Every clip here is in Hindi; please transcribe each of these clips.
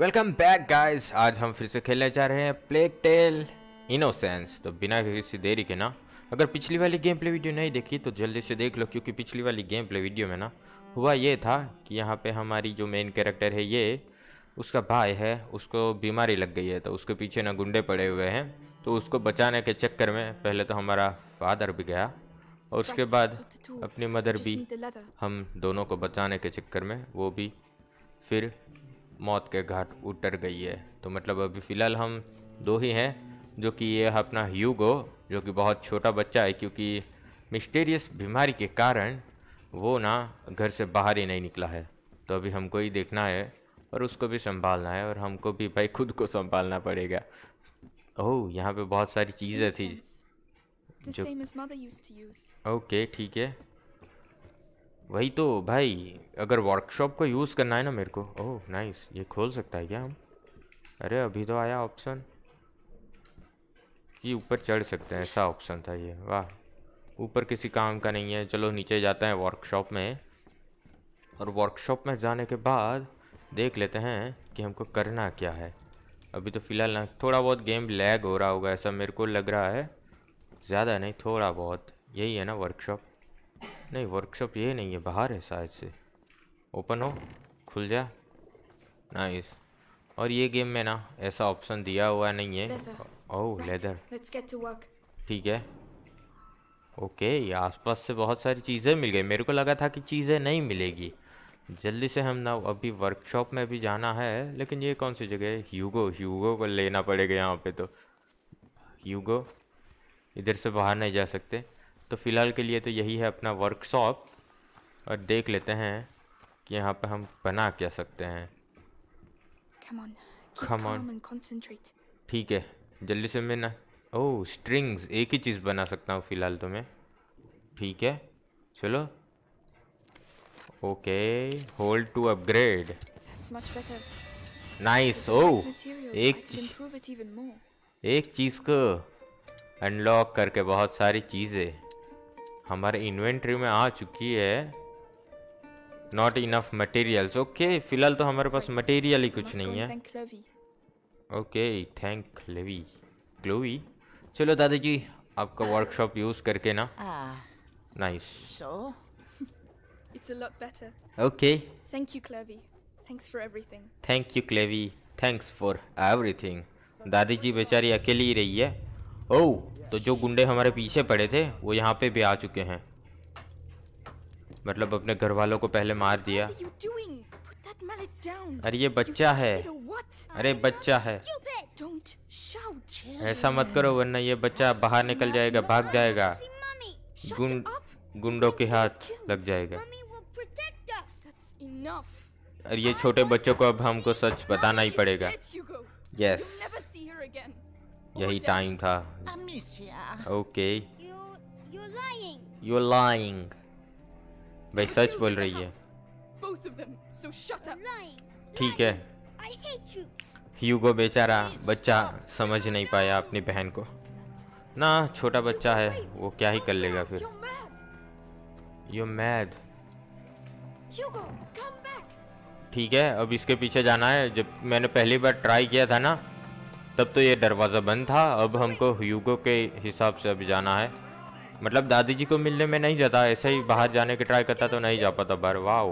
वेलकम बैक गाइस आज हम फिर से खेलने जा रहे हैं प्लेग टेल इनोसेंस तो बिना किसी देरी के ना, अगर पिछली वाली गेम प्ले वीडियो नहीं देखी तो जल्दी से देख लो, क्योंकि पिछली वाली गेम प्ले वीडियो में ना, हुआ ये था कि यहाँ पे हमारी जो मेन कैरेक्टर है ये, उसका भाई है, उसको बीमारी लग गई है तो उसके पीछे ना गुंडे पड़े हुए हैं। तो उसको बचाने के चक्कर में पहले तो हमारा फादर भी गया, और उसके बाद अपनी मदर भी, हम दोनों को बचाने के चक्कर में, वो भी फिर मौत के घाट उतर गई है। तो मतलब अभी फ़िलहाल हम दो ही हैं जो कि ये अपना ह्यूगो जो कि बहुत छोटा बच्चा है क्योंकि मिस्टीरियस बीमारी के कारण वो ना घर से बाहर ही नहीं निकला है। तो अभी हमको ही देखना है और उसको भी संभालना है और हमको भी भाई खुद को संभालना पड़ेगा। ओह यहाँ पे बहुत सारी चीज़ें थी। जो-. ओके ठीक है। वही तो भाई, अगर वर्कशॉप को यूज़ करना है ना मेरे को। ओह नाइस ये खोल सकता है क्या हम? अरे, अभी तो आया ऑप्शन कि ऊपर चढ़ सकते हैं, ऐसा ऑप्शन था ये। वाह। ऊपर किसी काम का नहीं है। चलो, नीचे जाते हैं वर्कशॉप में। और वर्कशॉप में जाने के बाद देख लेते हैं कि हमको करना क्या है। अभी तो फ़िलहाल ना, थोड़ा बहुत गेम लैग हो रहा होगा, ऐसा मेरे को लग रहा है। ज़्यादा नहीं, थोड़ा बहुत। यही है ना वर्कशॉप नहीं वर्कशॉप ये नहीं है बाहर है शायद से। ओपन हो खुल जा। नाइस और ये गेम में ना ऐसा ऑप्शन दिया हुआ नहीं है. Oh leather work. ठीक है। ओके ये आसपास से बहुत सारी चीज़ें मिल गई। मेरे को लगा था कि चीज़ें नहीं मिलेगी। जल्दी से हम ना अभी वर्कशॉप में भी जाना है लेकिन ये कौन सी जगह है? ह्यूगो ह्यूगो को लेना पड़ेगा यहाँ पे तो। ह्यूगो इधर से बाहर नहीं जा सकते। तो फ़िलहाल के लिए तो यही है अपना वर्कशॉप और देख लेते हैं कि यहाँ पे हम बना क्या सकते हैं. ठीक है जल्दी से मैं ना ओह स्ट्रिंग्स एक ही चीज़ बना सकता हूँ फ़िलहाल तो मैं ठीक है चलो okay hold to upgrade. Nice oh Materials. एक चीज-. एक चीज़ को अनलॉक करके बहुत सारी चीज़ें हमारे इन्वेंट्री में आ चुकी है। नॉट इनफ मटेरियल्स ओके फ़िलहाल तो हमारे पास मटेरियल ही कुछ नहीं है। ओके थैंक लेवी ग्लोवी चलो दादाजी आपका वर्कशॉप यूज़ करके ना। Nice so? It's a lot better. Okay Thank you, Clovey. Thanks for everything. Thank you Clovey thanks for everything दादी जी बेचारी अकेली ही रही है। ओह तो जो गुंडे हमारे पीछे पड़े थे वो यहाँ पे भी आ चुके हैं। मतलब अपने घर वालों को पहले मार दिया. अरे ये बच्चा है? अरे बच्चा है। ऐसा मत करो वरना ये बच्चा बाहर निकल जाएगा भाग जाएगा। गुंड. गुंडों के हाथ लग जाएगा। और ये छोटे बच्चों को अब हमको सच बताना ही पड़ेगा। यस You'll यही टाइम था। ओके यू लाइंग भाई सच बोल रही है। ठीक है। ह्यूगो बेचारा बच्चा समझ नहीं पाया अपनी बहन को। ना छोटा बच्चा है। वो क्या ही कर लेगा फिर। यू मैड ठीक है अब इसके पीछे जाना है। जब मैंने पहली बार ट्राई किया था ना तब तो ये दरवाज़ा बंद था, अब हमको ह्यूगो के हिसाब से अभी जाना है। मतलब दादी जी को मिलने में नहीं जाता, ऐसे ही बाहर जाने की ट्राई करता तो नहीं जा पाता बार वाह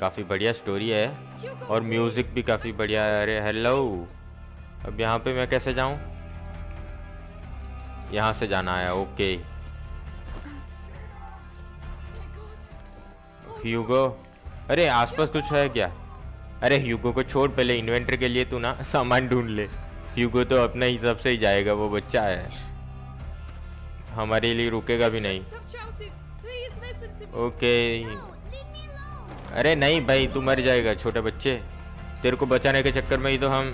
काफ़ी बढ़िया स्टोरी है। और म्यूज़िक भी काफ़ी बढ़िया है। अरे हेलो अब यहाँ पे मैं कैसे जाऊँ? यहाँ से जाना है ओके ह्यूगो, अरे, आसपास कुछ है क्या? अरे, ह्यूगो को छोड़, पहले इन्वेंटर के लिए तू ना सामान ढूंढ ले। ह्यूगो तो अपने हिसाब से ही जाएगा वो बच्चा है। हमारे लिए रुकेगा भी नहीं। ओके अरे नहीं भाई तू मर जाएगा छोटे बच्चे। तेरे को बचाने के चक्कर में ही तो हम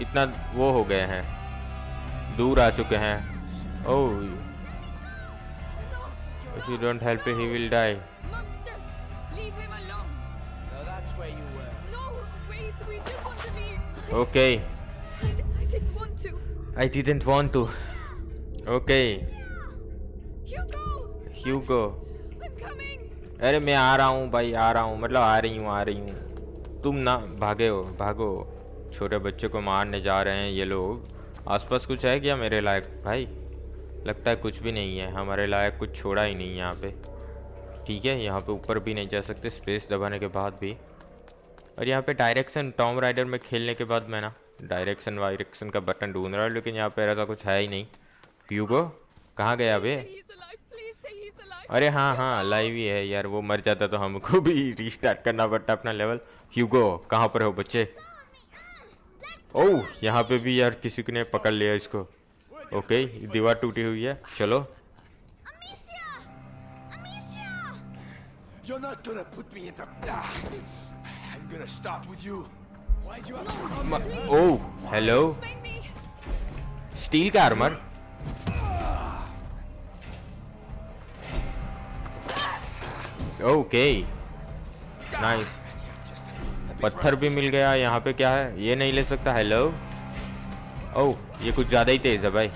इतना वो हो गए हैं। दूर आ चुके हैं। ओह if you don't help he will die okay to. I didn't want to okay Hugo, coming. अरे मैं आ रहा हूँ भाई आ रहा हूँ। मतलब आ रही हूँ आ रही हूँ। तुम ना भागे हो भागो। छोटे बच्चे को मारने जा रहे हैं ये लोग। आसपास कुछ है क्या मेरे लायक भाई? लगता है कुछ भी नहीं है। हमारे लायक कुछ छोड़ा ही नहीं यहाँ पे। ठीक है यहाँ पे ऊपर भी नहीं जा सकते। स्पेस दबाने के बाद भी। और यहाँ पे डायरेक्शन टॉम राइडर में खेलने के बाद मैं ना डायरेक्शन वायरेक्शन का बटन ढूंढ रहा हूँ लेकिन यहाँ पे ऐसा कुछ है ही नहीं ह्यूगो कहाँ गया बे Say he's alive. Please say he's alive. अरे हाँ हाँ लाइव ही है यार वो मर जाता तो हमको भी रीस्टार्ट करना पड़ता अपना लेवल ह्यूगो कहाँ पर हो बच्चे ओह यहाँ पे भी यार किसी ने पकड़ लिया इसको ओके दीवार टूटी हुई है चलो! You're not gonna put me in the. Ah. I'm gonna start with you. Oh, hello. Steel का आर्मर ओके नाइस पत्थर भी मिल गया, यहाँ पे क्या है? ये नहीं ले सकता। हेलो ओह, ये कुछ ज़्यादा ही तेज है भाई.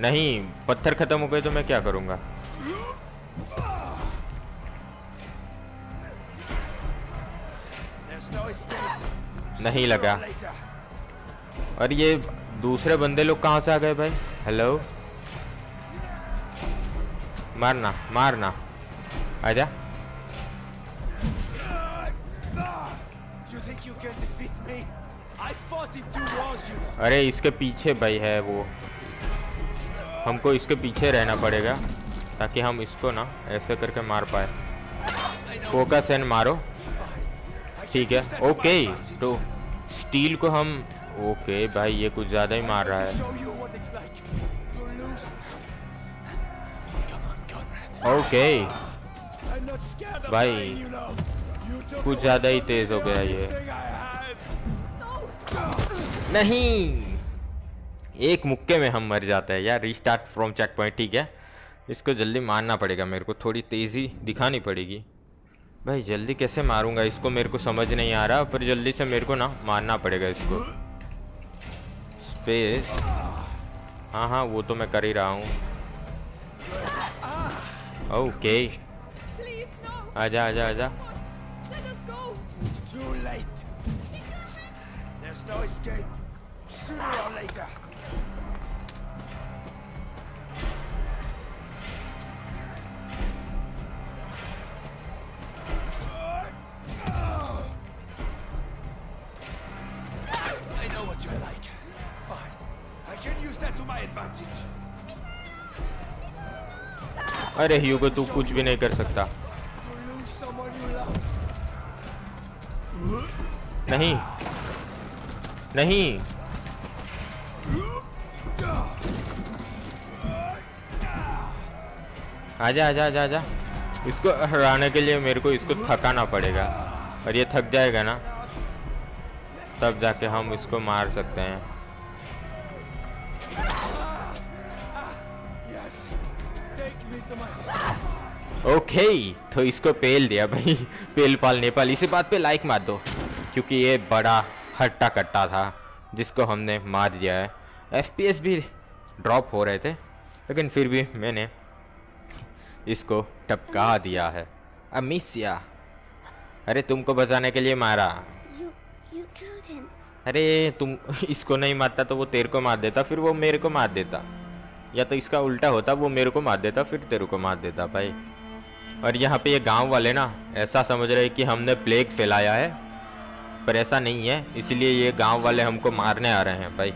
नहीं, पत्थर खत्म हो गए तो मैं क्या करूँगा? नहीं लगा। और ये दूसरे बंदे लोग कहाँ से आ गए भाई? हेलो मारना मारना। आजा. अरे इसके पीछे भाई है वो। हमको इसके पीछे रहना पड़ेगा, ताकि हम इसको ना ऐसे करके मार पाए। फोकस एंड मारो। ठीक है ओके तो स्टील को हम ओके भाई ये कुछ ज़्यादा ही मार रहा है. ओके भाई, कुछ ज़्यादा ही तेज हो गया ये. नहीं एक मुक्के में हम मर जाते हैं यार रीस्टार्ट फ्रॉम चेक पॉइंट ठीक है इसको जल्दी मारना पड़ेगा मेरे को थोड़ी तेज़ी दिखानी पड़ेगी भाई, जल्दी कैसे मारूँगा इसको मेरे को समझ नहीं आ रहा, पर जल्दी से मेरे को ना मारना पड़ेगा इसको स्पेस हाँ हाँ वो तो मैं कर ही रहा हूँ ओके आजा आजा आजा. Too late. There's no escape. Sooner or later. अरे ह्यूगो तू कुछ भी नहीं कर सकता. नहीं। नहीं। आजा आजा आजा आजा। इसको हराने के लिए मेरे को इसको थकाना पड़ेगा। और ये थक जाएगा ना, तब जाके हम इसको मार सकते हैं। ओके तो इसको पेल दिया भाई। पेल पाल नेपाल। इसी बात पे लाइक मार दो। क्योंकि ये बड़ा हट्टा कट्टा था जिसको हमने मार दिया है। एफपीएस भी ड्रॉप हो रहे थे लेकिन फिर भी मैंने इसको टपका दिया है। अमिसिया अरे तुमको बचाने के लिए मारा। You you अरे तुम इसको नहीं मारता तो वो तेरे को मार देता फिर वो मेरे को मार देता। या तो इसका उल्टा होता वो मेरे को मार देता फिर तेरे को मार देता भाई। और यहाँ पे ये गाँव वाले ना, ऐसा समझ रहे कि हमने प्लेग फैलाया है, पर ऐसा नहीं है, इसलिए ये गाँव वाले हमको मारने आ रहे हैं भाई।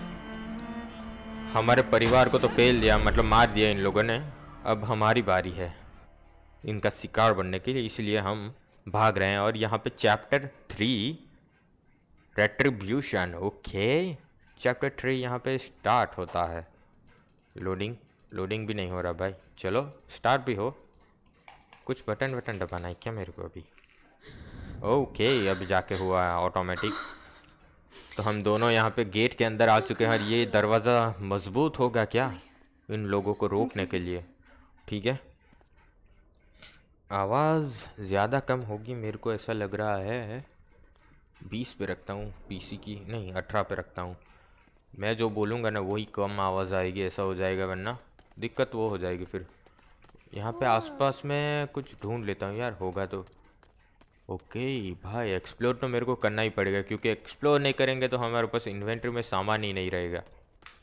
हमारे परिवार को तो फेल दिया मतलब मार दिया इन लोगों ने, अब हमारी बारी है इनका शिकार बनने के लिए, इसलिए हम भाग रहे हैं। और यहाँ पे chapter three retribution okay chapter three यहाँ पे स्टार्ट होता है। लोडिंग लोडिंग भी नहीं हो रहा भाई। चलो स्टार्ट भी हो। कुछ बटन बटन दबाना है क्या मेरे को अभी? ओके अब जाके हुआ है ऑटोमेटिक तो हम दोनों यहाँ पे गेट के अंदर आ चुके हैं और ये दरवाज़ा मज़बूत होगा क्या इन लोगों को रोकने के लिए? ठीक है। आवाज़ ज़्यादा कम होगी मेरे को ऐसा लग रहा है। बीस पे रखता हूँ, पीसी की नहीं, अठारह पे रखता हूँ। मैं जो बोलूँगा ना, वही कम आवाज़ आएगी, ऐसा हो जाएगा वरना दिक्कत वो हो जाएगी फिर। यहाँ पे आसपास में कुछ ढूंढ लेता हूँ यार होगा तो। ओके भाई एक्सप्लोर तो मेरे को करना ही पड़ेगा क्योंकि एक्सप्लोर नहीं करेंगे तो हमारे पास इन्वेंट्री में सामान ही नहीं रहेगा।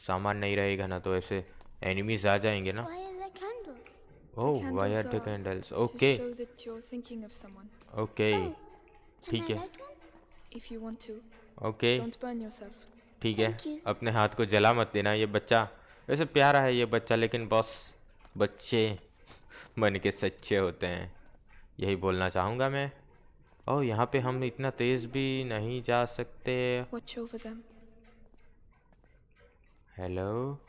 सामान नहीं रहेगा ना तो ऐसे एनिमीज आ जाएँगे ना? ओह why are the candles okay. Okay ठीक है? If you want to, okay. ठीक है। अपने हाथ को जला मत देना ये बच्चा। वैसे प्यारा है ये बच्चा लेकिन बॉस बच्चे। मन के सच्चे होते हैं। यही बोलना चाहूँगा मैं। और यहाँ पे हम इतना तेज भी नहीं जा सकते। Hello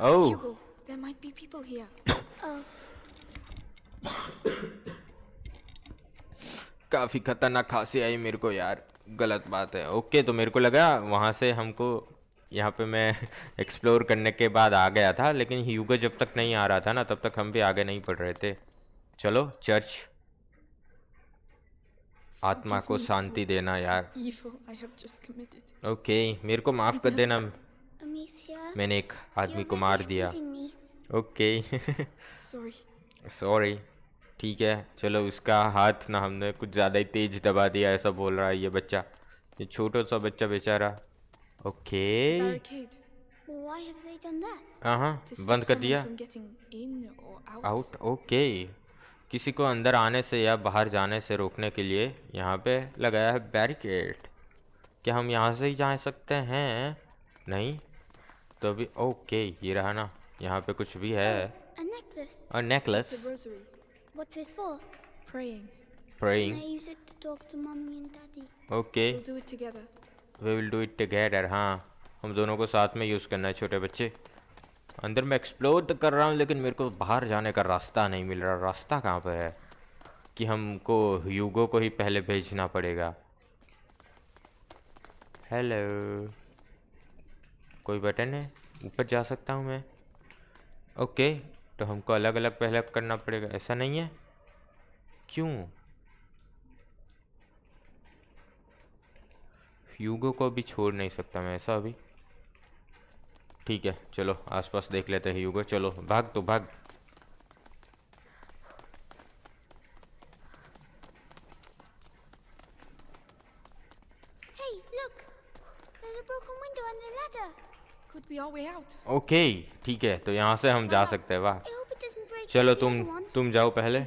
oh! काफ़ी खतरनाक खासी आई मेरे को यार। गलत बात है। ओके तो मेरे को लगा वहाँ से हमको यहाँ पे मैं एक्सप्लोर करने के बाद आ गया था लेकिन ह्यूगो जब तक नहीं आ रहा था ना तब तक हम भी आगे नहीं पढ़ रहे थे। चलो चर्च आत्मा को शांति देना यार. ओके मेरे को माफ़ कर देना। मैंने एक आदमी को मार दिया। ओके। सॉरी ठीक है चलो उसका हाथ ना हमने कुछ ज़्यादा ही तेज दबा दिया ऐसा बोल रहा है ये बच्चा। ये छोटा सा बच्चा बेचारा। ओके? हाँ बंद कर दिया. Out okay. किसी को अंदर आने से या बाहर जाने से रोकने के लिए यहाँ पे लगाया है बैरिकेड क्या हम यहाँ से ही जा सकते हैं? नहीं? तो अभी ओके ये रहा ना। यहाँ पे कुछ भी है। और necklace a rosary. What's it for? Praying. Can I use it to talk to mommy and daddy? Okay We'll do it together. We will do it together हाँ। हम दोनों को साथ में यूज़ करना है छोटे बच्चे। अंदर मैं एक्सप्लोर तो कर रहा हूँ लेकिन मेरे को बाहर जाने का रास्ता नहीं मिल रहा। रास्ता कहाँ पर है? कि हमको यूगो को ही पहले भेजना पड़ेगा। हेलो कोई बटन है? ऊपर जा सकता हूँ मैं। ओके तो हमको अलग अलग पहले करना पड़ेगा ऐसा नहीं है? क्यों? ह्यूगो को भी छोड़ नहीं सकता मैं ऐसा अभी। ठीक है चलो आसपास देख लेते हैं ह्यूगो। चलो भाग तो भाग। Hey, look! There's a broken window and a ladder. Okay ठीक है तो यहाँ से हम जा सकते हैं वाह। चलो तुम तुम जाओ पहले।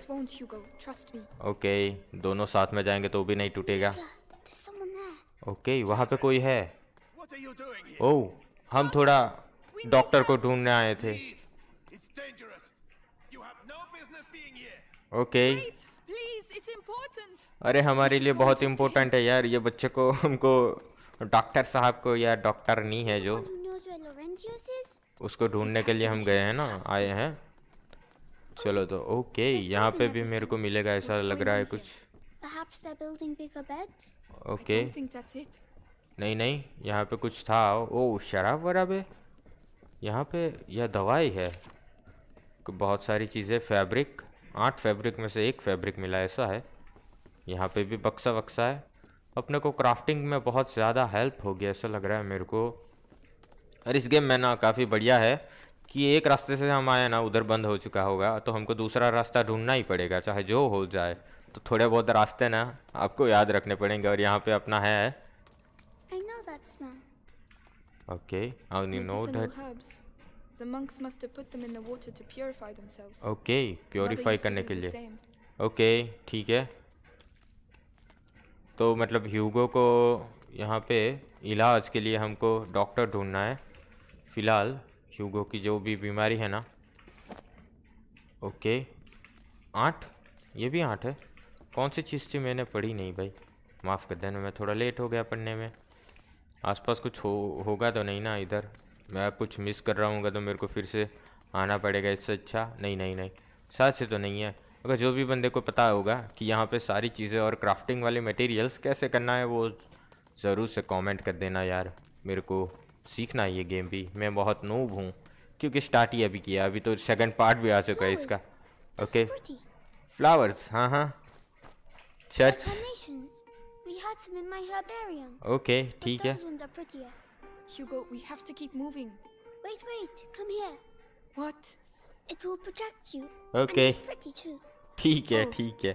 ओके दोनों साथ में जाएँगे तो भी नहीं टूटेगा। ओके वहाँ पे कोई है? ओ oh, हम थोड़ा डॉक्टर को ढूँढने आए थे। ओके अरे हमारे लिए बहुत इम्पोर्टेंट है यार ये बच्चे को हमको डॉक्टर साहब को यार डॉक्टर नहीं है जो। उसको ढूँढने के लिए हम गए हैं ना आए हैं। चलो तो ओके यहाँ पे भी मेरे को मिलेगा ऐसा लग रहा है कुछ? ओके. नहीं नहीं यहाँ पे कुछ था। ओ शराब वराब है? यहाँ पे यह दवाई है। बहुत सारी चीज़ें फैब्रिक आठ फैब्रिक में से एक फैब्रिक मिला ऐसा है। यहाँ पे भी बक्सा वक्सा है। अपने को क्राफ्टिंग में बहुत ज़्यादा हेल्प हो गया ऐसा लग रहा है मेरे को। और इस गेम में ना काफ़ी बढ़िया है कि एक रास्ते से हम आए ना उधर बंद हो चुका होगा तो हमको दूसरा रास्ता ढूंढना ही पड़ेगा चाहे जो हो जाए तो थोड़े बहुत रास्ते ना आपको याद रखने पड़ेंगे और यहाँ पे अपना है. Okay I know that. The monks must have put them in the water to purify themselves. Okay Mother purify करने के लिए. ओके ठीक है तो मतलब ह्यूगो को यहाँ पे इलाज के लिए हमको डॉक्टर ढूंढना है फ़िलहाल ह्यूगो की जो भी बीमारी है ना, ओके, आठ? ये भी आठ है? कौन सी चीज़ थी मैंने पढ़ी नहीं भाई? माफ़ कर देना, मैं थोड़ा लेट हो गया पढ़ने में। आसपास कुछ हो, होगा तो नहीं ना इधर। मैं कुछ मिस कर रहा हूँगा तो मेरे को फिर से आना पड़ेगा, इससे अच्छा? नहीं नहीं नहीं। साथ से तो नहीं है। अगर जो भी बंदे को पता होगा कि यहाँ पे सारी चीज़ें और क्राफ्टिंग वाले मटेरियल्स कैसे करना है, वो ज़रूर से कमेंट कर देना यार, मेरे को। सीखना है ये गेम भी मैं बहुत नूब हूँ क्योंकि स्टार्ट ही अभी किया अभी तो सेकंड पार्ट भी आ चुका है इसका ओके फ्लावर्स हाँ हाँ चर्च. ओके ठीक है. Hugo, we have to keep moving. Wait, wait, come here. What? It will protect you. Okay. And it's pretty too. ठीक है Oh. ठीक है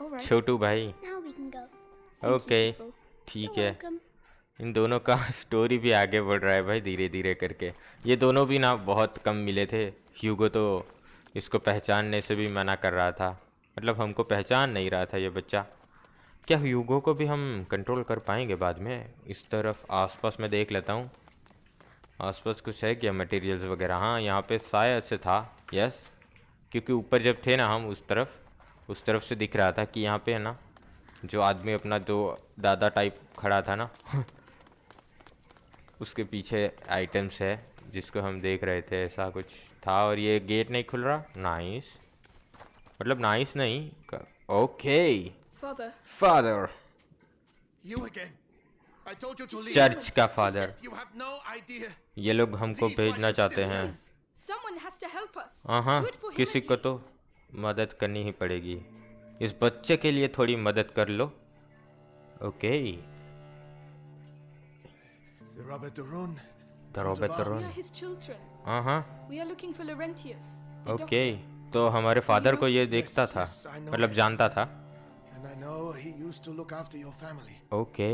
All right. छोटू भाई Now we can go. Thank you, okay Hugo. ठीक You're है welcome. इन दोनों का स्टोरी भी आगे बढ़ रहा है भाई धीरे धीरे करके। ये दोनों भी ना बहुत कम मिले थे। ह्यूगो तो इसको पहचानने से भी मना कर रहा था। मतलब हमको पहचान नहीं रहा था ये बच्चा। क्या ह्यूगो को भी हम कंट्रोल कर पाएँगे बाद में? इस तरफ़ आसपास में देख लेता हूँ। आसपास कुछ है क्या मटेरियल्स वगैरह? हाँ यहाँ पे शायद से था। यस क्योंकि ऊपर जब थे ना हम उस तरफ़ उस तरफ़ से दिख रहा था कि यहाँ पे है ना, जो आदमी अपना जो दादा टाइप खड़ा था ना उसके पीछे आइटम्स है जिसको हम देख रहे थे ऐसा कुछ था और ये गेट नहीं खुल रहा? नाइस मतलब नाइस नहीं ओके फादर. चर्च का फादर no. ये लोग हमको भेजना चाहते हैं. हाँ किसी को तो मदद करनी ही पड़ेगी। इस बच्चे के लिए थोड़ी मदद कर लो। ओके The Robert दरोन are his children. हाँ हाँ We are looking for Laurentius. The okay doctor. तो हमारे फादर को ये देखता Yes, था yes, मतलब जानता था. ओके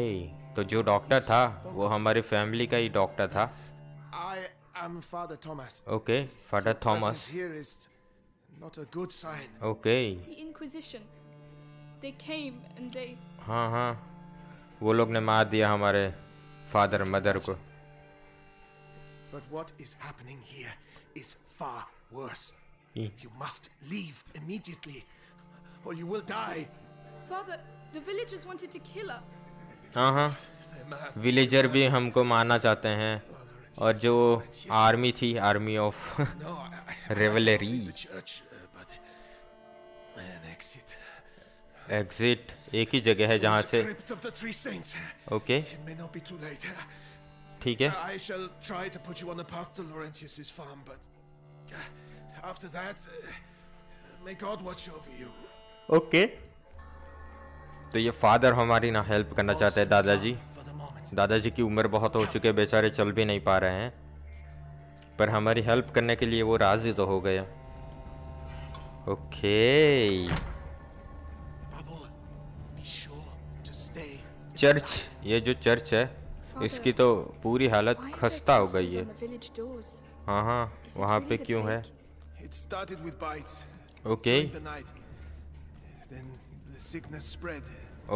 तो जो डॉक्टर था वो हमारी फैमिली का ही डॉक्टर था I am okay father Thomas. Okay The Inquisition. They came and they. हाँ हाँ वो लोग ने मार दिया हमारे फादर मदर को But what is happening here is far worse. Hmm. You must leave immediately, or you will die. Father, the villagers wanted to kill us. हाँ हाँ विलेजर भी हमको मारना चाहते हैं और जो आर्मी थी आर्मी ऑफ़ No, एग्जिट एक ही जगह है जहाँ से ओके ठीक है। ओके तो ये फादर हमारी ना हेल्प करना चाहते हैं दादाजी। दादाजी की उम्र बहुत हो चुकी है बेचारे चल भी नहीं पा रहे हैं। पर हमारी हेल्प करने के लिए वो राज़ी तो हो गया ओके okay. चर्च ये जो चर्च है इसकी तो पूरी हालत खस्ता हो गई है। हाँ हाँ वहाँ पे क्यों है? ओके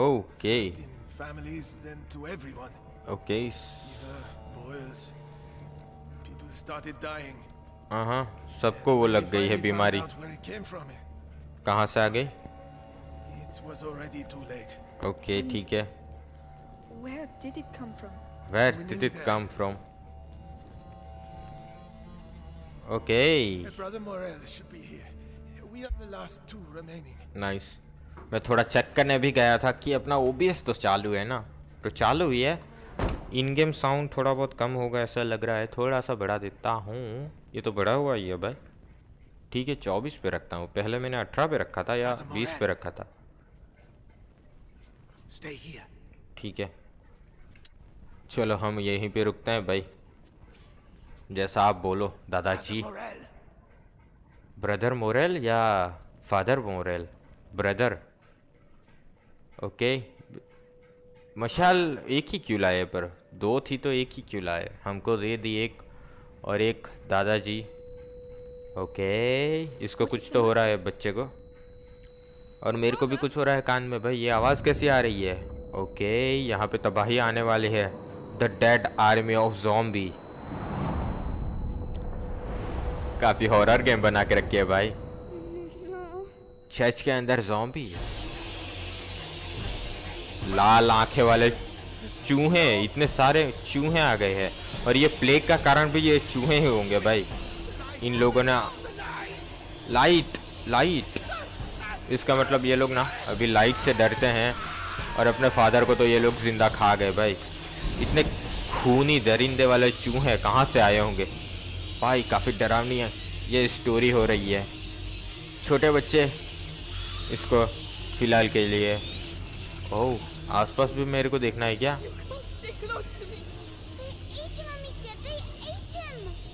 ओके ओके सबको वो लग गई है बीमारी। कहाँ से आ गई? ओके ठीक है। Where did it come from? Where We need it help. Come from okay My brother Morel should be here. We are the last two remaining. Nice मैं थोड़ा चेक करने भी गया था कि अपना ओबीएस तो चालू है ना? तो चालू ही है। इन गेम साउंड थोड़ा बहुत कम होगा ऐसा लग रहा है। थोड़ा सा बढ़ा देता हूँ। ये तो बढ़ा हुआ ही है भाई। ठीक है चौबीस पे रखता हूँ। पहले मैंने अठारह पे रखा था या बीस पे रखा था? ठीक है। चलो हम यहीं पे रुकते हैं भाई। जैसा आप बोलो दादाजी। ब्रदर मोरेल या फादर मोरेल ब्रदर ओके मशाल एक ही क्यों लाए पर? दो थी तो एक ही क्यों लाए? हमको दे दी एक और एक दादाजी। ओके इसको कुछ तो हो रहा है बच्चे को। और मेरे को भी कुछ हो रहा है कान में भाई। ये आवाज़ कैसी आ रही है? ओके यहाँ पे तबाही आने वाली है। The dead army of zombie काफ़ी हॉरर गेम बना के रखी है भाई। चर्च के अंदर जॉम्बी लाल आँखें वाले चूहे, इतने सारे चूहे आ गए हैं। और ये प्लेग का कारण भी ये चूहे ही होंगे भाई। इन लोगों ने लाइट लाइट इसका मतलब ये लोग ना अभी लाइट से डरते हैं और अपने फादर को तो ये लोग ज़िंदा खा गए भाई। इतने खूनी दरिंदे वाले चूहे कहाँ से आए होंगे? भाई, काफ़ी डरावनी है। ये स्टोरी हो रही है। छोटे बच्चे इसको फ़िलहाल के लिए। ओह, आसपास भी मेरे को देखना है क्या.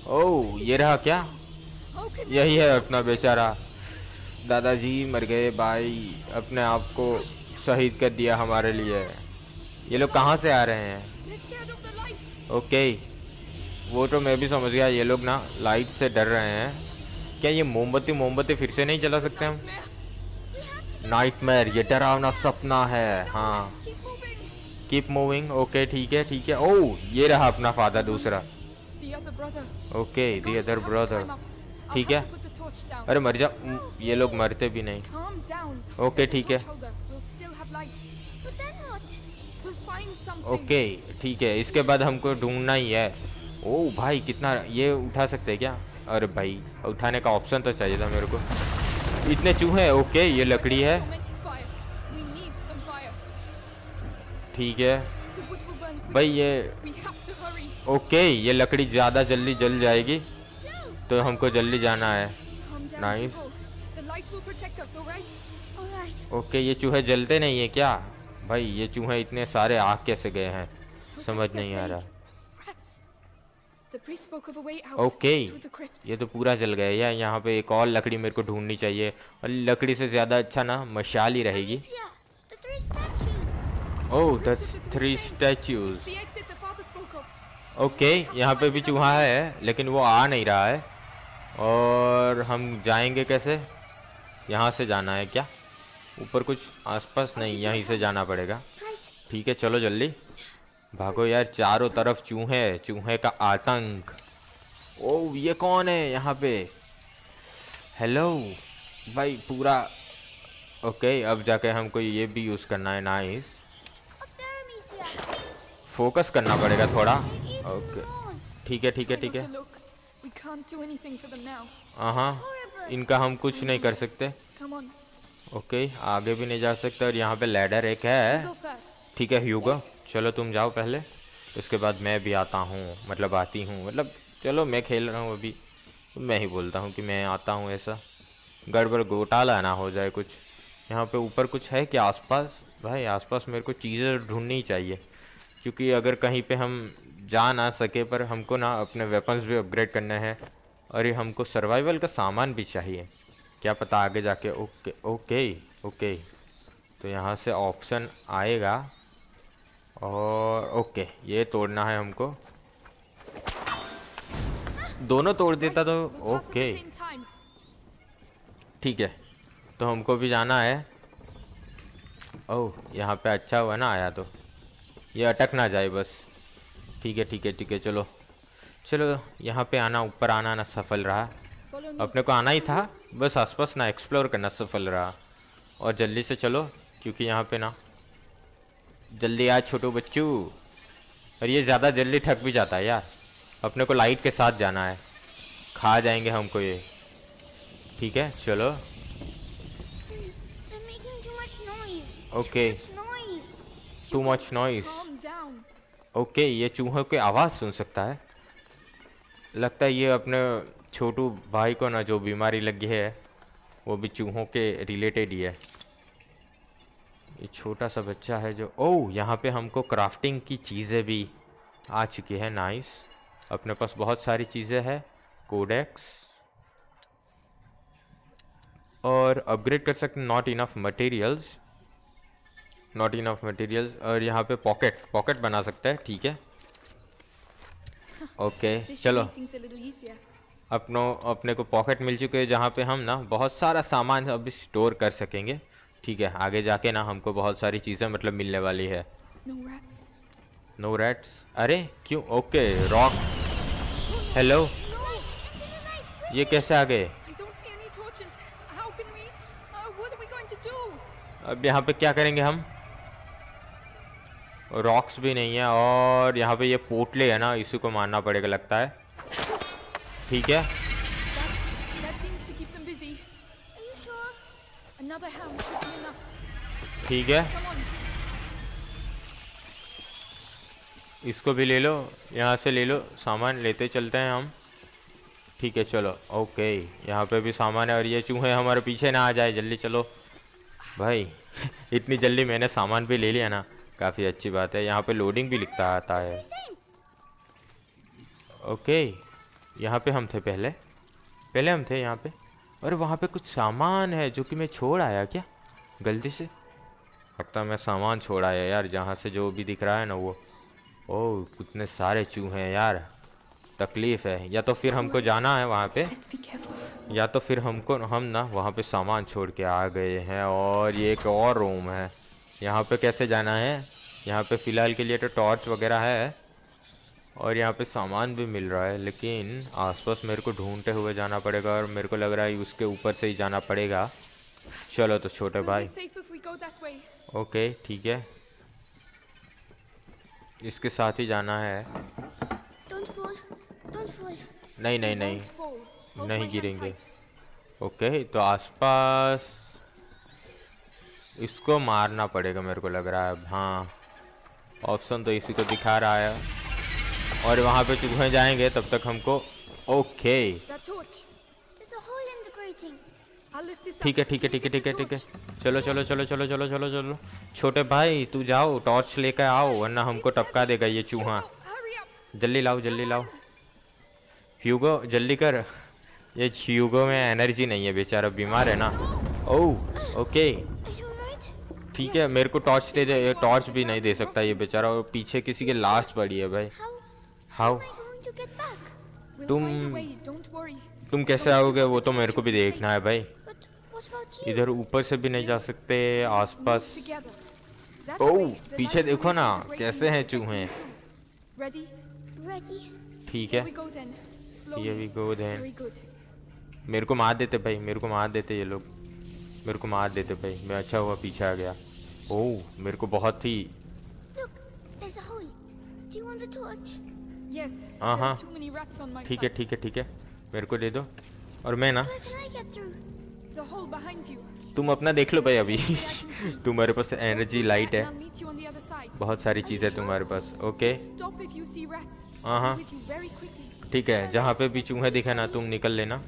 ओह, ये रहा क्या? यही है अपना बेचारा। दादाजी मर गए, भाई। अपने आप को शहीद कर दिया हमारे लिए। ये लोग कहाँ से आ रहे हैं? ओके वो तो मैं भी समझ गया ये लोग ना लाइट से डर रहे हैं। क्या ये मोमबत्ती मोमबत्ती फिर से नहीं चला सकते हम? Nightmare. नाइटमेयर ये डरावना सपना है हाँ। कीप मूविंग ओके ठीक है ठीक है। ओ ये रहा अपना फादर दूसरा। The other brother. Okay the other brother ठीक है. अरे मर जा ये लोग मरते भी नहीं। ओके ठीक है। ओके ठीक है इसके बाद हमको ढूंढना ही है। ओ भाई कितना ये उठा सकते हैं क्या? अरे भाई उठाने का ऑप्शन तो चाहिए था मेरे को। इतने चूहे ओके ये लकड़ी है। ठीक है। भाई ये ओके ये लकड़ी ज़्यादा जल्दी जल जाएगी। तो हमको जल्दी जाना है। नाइस ओके ये चूहे जलते नहीं है क्या? भाई ये चूहे इतने सारे आग कैसे गए हैं? समझ नहीं आ रहा। Okay crypt. ये तो पूरा जल गया। यार यहाँ पे एक और लकड़ी मेरे को ढूंढनी चाहिए। और लकड़ी से ज़्यादा अच्छा ना मशाल ही रहेगी. Oh the three statues. Okay यहाँ पे भी चूहा है लेकिन वो आ नहीं रहा है। और हम जाएँगे कैसे? यहाँ से जाना है क्या? ऊपर कुछ आसपास नहीं यहीं से जाना पड़ेगा। ठीक है चलो जल्दी। भागो यार चारों तरफ़ चूहे चूहे का आतंक। ओ ये कौन है यहाँ पे? हेलो भाई पूरा ओके अब जाके हमको ये भी यूज़ करना है नाइस. फोकस करना पड़ेगा थोड़ा। ओके। ठीक है ठीक है ठीक है. हाँ इनका हम कुछ नहीं कर सकते. ओके, आगे भी नहीं जा सकते और यहाँ पे लैडर एक है। ठीक है, ह्यूगो, चलो तुम जाओ पहले। उसके बाद मैं भी आता हूँ मतलब आती हूँ। मतलब चलो मैं खेल रहा हूँ अभी। मैं ही बोलता हूँ कि मैं आता हूँ ऐसा। गड़बड़ घोटाला ना हो जाए कुछ। यहाँ पे ऊपर कुछ है क्या आसपास? भाई, आसपास मेरे को चीज़ें ढूंढनी चाहिए। क्योंकि अगर कहीं पे हम जा ना सके, पर हमको ना अपने वेपन्स भी अपग्रेड करने हैं। और ये हमको सर्वाइवल का सामान भी चाहिए। क्या पता आगे जाके ओके ओके ओके। तो यहाँ से ऑप्शन आएगा। और ओके, ये तोड़ना है हमको। दोनों तोड़ देता तो ओके. ठीक है तो हमको भी जाना है। ओह, यहाँ पे अच्छा हुआ ना, आया तो। ये अटक ना जाए बस। ठीक है ठीक है ठीक है, चलो। चलो, यहाँ पे आना, ऊपर आना ना सफल रहा. अपने को आना ही था। बस आसपास ना एक्सप्लोर करना सफल रहा। और जल्दी से चलो क्योंकि यहाँ पे ना। जल्दी आ छोटू बच्चू। और ये ज़्यादा जल्दी थक भी जाता है यार। अपने को लाइट के साथ जाना है। खा जाएँगे हमको ये। ठीक है चलो. Okay. Too much noise okay ये चूहों की आवाज़ सुन सकता है। लगता है ये अपने छोटू भाई को ना जो बीमारी लगी है वो भी चूहों के रिलेटेड ही है। ये छोटा सा बच्चा है जो ओ यहाँ पे हमको क्राफ्टिंग की चीज़ें भी आ चुकी है। नाइस अपने पास बहुत सारी चीज़ें हैं कोडेक्स और अपग्रेड कर सकते not enough materials not enough materials और यहाँ पे पॉकेट पॉकेट बना सकते हैं ठीक है? ओके should चलो। अपनों अपने को पॉकेट मिल चुके हैं जहाँ पे हम ना बहुत सारा सामान अभी स्टोर कर सकेंगे। ठीक है आगे जाके ना हमको बहुत सारी चीज़ें मतलब मिलने वाली है. नो रैट्स अरे क्यों? ओके रॉक हेलो ये कैसे आ गए? Uh? अब यहाँ पे क्या करेंगे हम? रॉक्स भी नहीं है और यहाँ पे ये पोटले है ना इसी को मारना पड़ेगा लगता है। ठीक है. ठीक है। इसको भी ले लो यहाँ से ले लो सामान लेते चलते हैं हम। ठीक है चलो ओके यहाँ पे भी सामान है और ये चूहे हमारे पीछे ना आ जाए जल्दी चलो। भाई इतनी जल्दी मैंने सामान भी ले लिया ना काफ़ी अच्छी बात है यहाँ पे लोडिंग भी लिखता आता है! ओके। यहाँ पे हम थे पहले। पहले हम थे यहाँ पे। और वहाँ पे कुछ सामान है जो कि मैं छोड़ आया क्या? गलती से? लगता मैं सामान छोड़ आया यार जहाँ से जो भी दिख रहा है ना वो। ओह कितने सारे चूहे हैं यार। तकलीफ़ है। या तो फिर हमको जाना है वहाँ पे. या तो फिर हमको हम ना वहाँ पे सामान छोड़ के आ गए हैं और ये एक और रूम है। यहाँ पे कैसे जाना है? यहाँ पे फ़िलहाल के लिए तो टॉर्च वगैरह है। और यहाँ पे सामान भी मिल रहा है लेकिन आसपास मेरे को ढूंढते हुए जाना पड़ेगा और मेरे को लग रहा है उसके ऊपर से ही जाना पड़ेगा। चलो तो छोटे भाई. ओके ठीक है। इसके साथ ही जाना है। Don't fall. Don't fall. नहीं नहीं नहीं। नहीं गिरेंगे। ओके तो आसपास इसको मारना पड़ेगा मेरे को लग रहा है। हाँ ऑप्शन तो इसी को दिखा रहा है। और वहाँ पे चूहे जाएँगे तब तक हमको ओके। ठीक है ठीक है ठीक है ठीक है ठीक है। चलो चलो चलो चलो चलो चलो चलो। छोटे भाई तू जाओ टॉर्च लेकर आओ वरना हमको टपका देगा ये चूहा। Up. जल्दी लाओ जल्दी लाओ। ह्यूगो जल्दी कर। ये ह्यूगो में एनर्जी नहीं है बेचारा बीमार है ना। Oh okay Are you alright? ठीक है मेरे को टॉर्च दे दे टॉर्च भी नहीं दे सकता ये बेचारा और पीछे किसी के लाश पड़ी है भाई। हाउ तुम तुम कैसे आओगे? वो तो मेरे को भी देखना है भाई। इधर ऊपर से भी नहीं जा सकते आसपास। ओ पीछे देखो ना कैसे हैं चूहे? ठीक है। ये भी गोद है मेरे को मार देते भाई मेरे को मार देते ये लोग। मेरे को मार देते भाई मैं अच्छा हुआ पीछे आ गया। ओ मेरे को बहुत ही हाँ हाँ। ठीक है ठीक है ठीक है। मेरे को दे दो। और मैं ना तुम अपना देख लो भाई अभी। तुम्हारे पास एनर्जी लाइट है। बहुत सारी चीज़ है तुम्हारे पास ओके हाँ हाँ। ठीक है जहाँ पे भी चूहे दिखे ना तुम निकल लेना।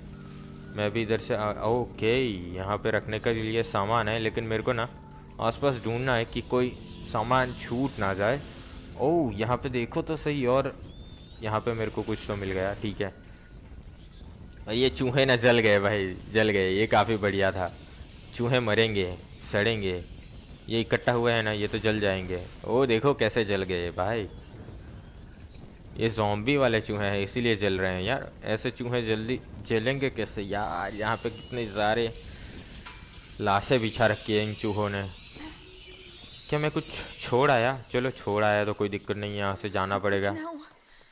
मैं भी इधर से आ, ओके यहाँ पे रखने के लिए सामान है लेकिन मेरे को ना आसपास ढूंढना है कि कोई सामान छूट ना जाए। ओ यहाँ पे देखो तो सही और यहाँ पे मेरे को कुछ तो मिल गया, ठीक है। और ये चूहे ना जल गए भाई, जल गए, ये काफ़ी बढ़िया था। चूहे मरेंगे, सड़ेंगे, ये इकट्ठा हुआ है ना, ये तो जल जाएँगे। ओ, देखो कैसे जल गए भाई। ये जॉम्बी वाले चूहे हैं, इसीलिए जल रहे हैं यार। ऐसे चूहे जल्दी जलेंगे कैसे यार? यहाँ पे कितने सारे लाशें बिछा रखी है इन चूहों ने। क्या मैं कुछ छोड़ आया? चलो छोड़ आया तो कोई दिक्कत नहीं है, यहाँ से जाना पड़ेगा.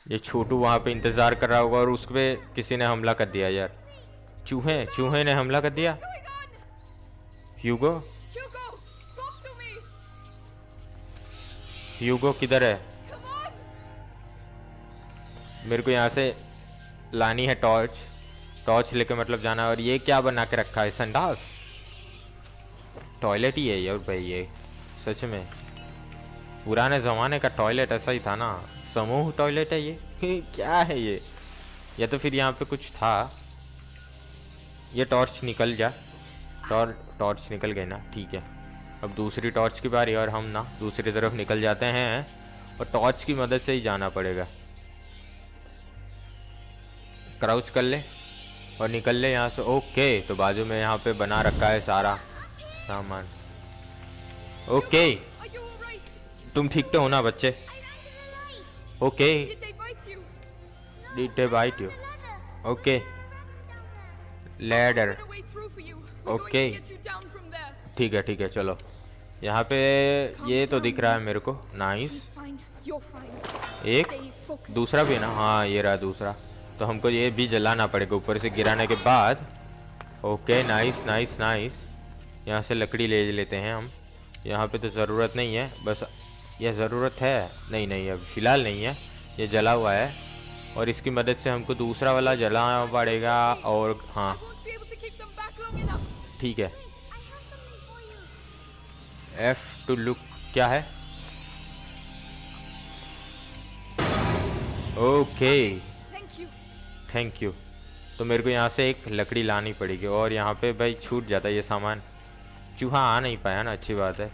ये छोटू वहाँ पे इंतज़ार कर रहा होगा और उस पर किसी ने हमला कर दिया यार। चूहे चूहे ने हमला कर दिया? ह्यूगो. ह्यूगो किधर है? मेरे को यहाँ से लानी है टॉर्च टॉर्च लेके मतलब जाना और ये क्या बना के रखा है? संडास? टॉयलेट ही है यार भाई ये सच में। पुराने ज़माने का टॉयलेट ऐसा ही था ना। समूह टॉयलेट है ये? क्या है ये? या तो फिर यहाँ पे कुछ था? ये टॉर्च निकल जा। टॉर टॉर्च निकल गई ना ठीक है। अब दूसरी टॉर्च की बारी और हम ना दूसरी तरफ़ निकल जाते हैं और टॉर्च की मदद से ही जाना पड़ेगा। क्राउच कर ले और निकल ले यहाँ से। ओके तो बाजू में यहाँ पे बना रखा है सारा सामान। ओके? तुम ठीक तो हो ना बच्चे? Okay Did they bite you? Did they bite you Ladder. Okay ladder Open a way through for you. We're Okay. from there. ठीक है ठीक है चलो। यहाँ पे ये तो दिख रहा है मेरे को। नाइस. एक दूसरा भी ना? हाँ ये रहा दूसरा। तो हमको ये भी जलाना पड़ेगा ऊपर से गिराने के बाद। ओके नाइस नाइस नाइस यहाँ से लकड़ी ले लेते हैं हम। यहाँ पे तो ज़रूरत नहीं है बस ये ज़रूरत है। नहीं नहीं, अब फ़िलहाल नहीं है। ये जला हुआ है और इसकी मदद से हमको दूसरा वाला जलाना पड़ेगा और हाँ. ठीक है। एफ़ टू लुक क्या है? ओके थैंक यू तो मेरे को यहाँ से एक लकड़ी लानी पड़ेगी और यहाँ पे भाई छूट जाता है ये सामान। चूहा आ नहीं पाया ना, अच्छी बात है।